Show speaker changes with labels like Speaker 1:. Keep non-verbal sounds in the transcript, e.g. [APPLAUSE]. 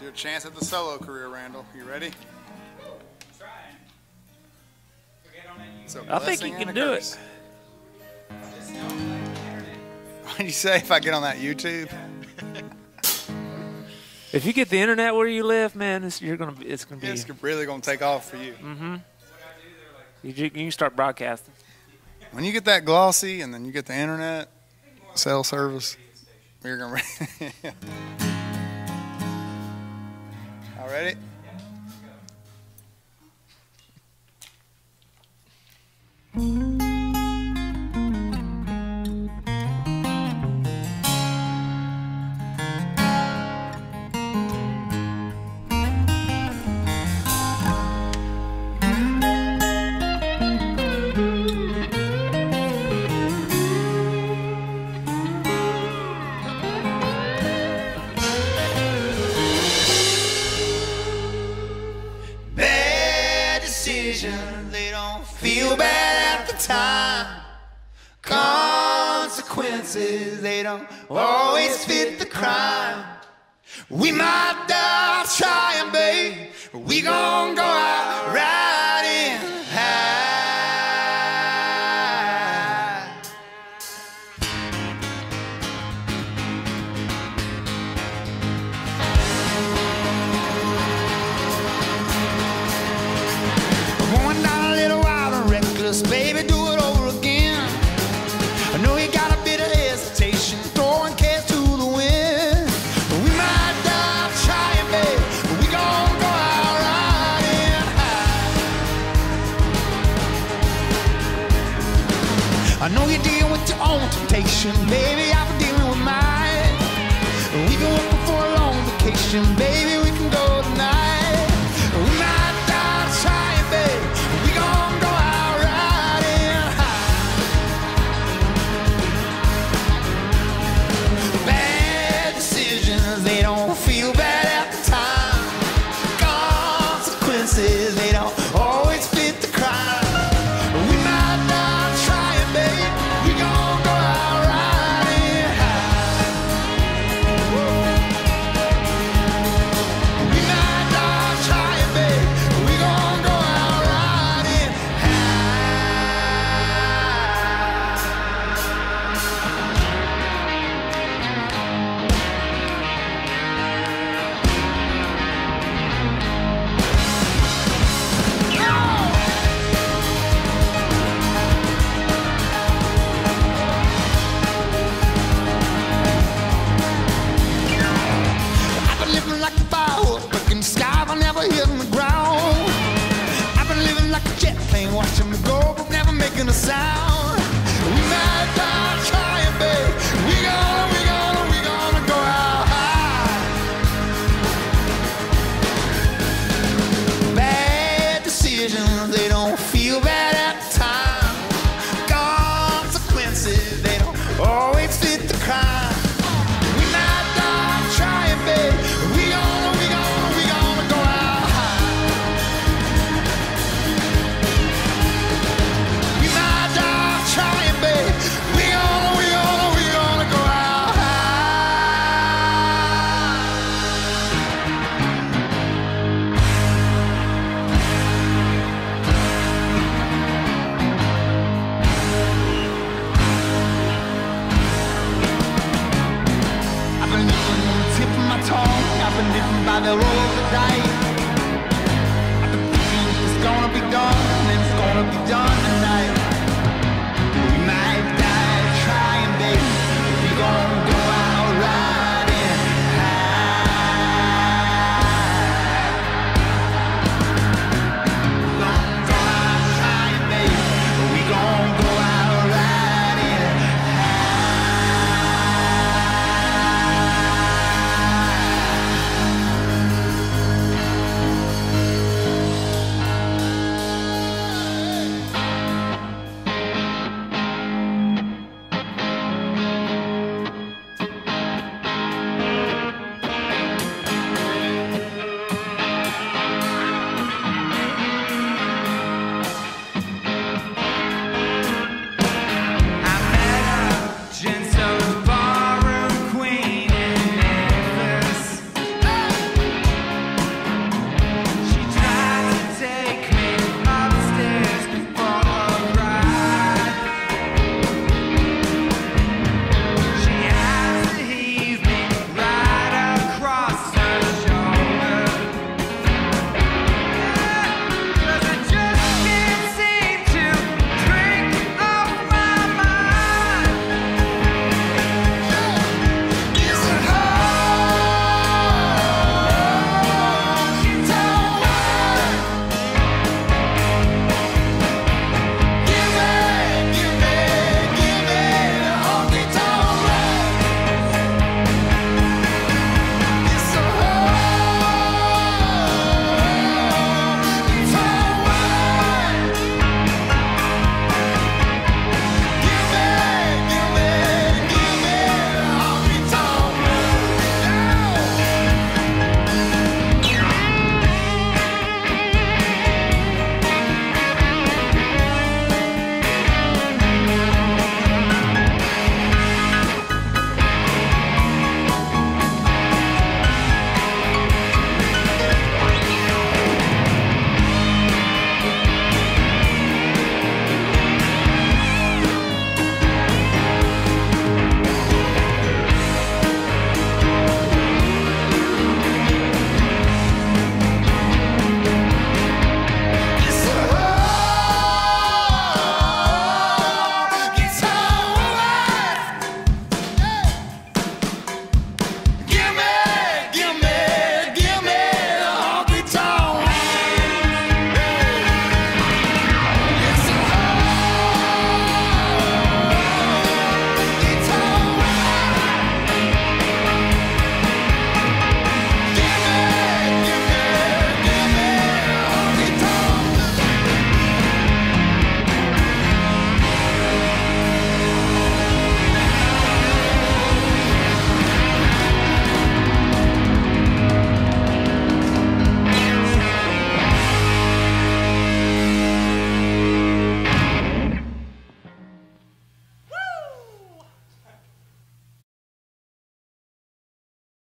Speaker 1: It's your chance at the solo career, Randall. You ready? So
Speaker 2: I think you can do
Speaker 1: curse. What did you say if I get on that YouTube? [LAUGHS]
Speaker 2: If you get the internet where you live, man, it's, you're gonna be, it's gonna be.
Speaker 1: It's really gonna take off for you. Mm-hmm.
Speaker 2: You, you can start broadcasting.
Speaker 1: When you get that glossy and then you get the internet cell service, you're gonna. [LAUGHS] [LAUGHS] All
Speaker 3: Consequences, they don't always fit the crime. We might die trying, babe, we gon' go out riding high. Going down a little wild and reckless, baby, know you're dealing with your own temptation, baby. I've been dealing with mine. We've been working for a long vacation, baby. Living by the roll of the.